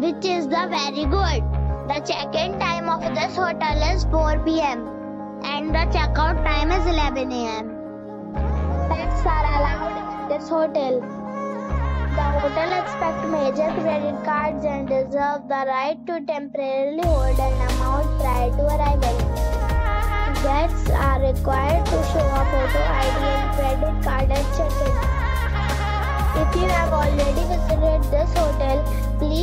which is the very good. The check-in time of this hotel is 4 p.m. and the checkout time is 11 a.m. Pets are allowed in this hotel. The hotel accepts major credit cards and reserves the right to temporarily hold an amount prior to arrival. Guests are required to show a photo ID and credit card at check-in. If you have already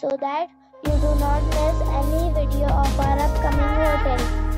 so that you do not miss any video of our upcoming hotel.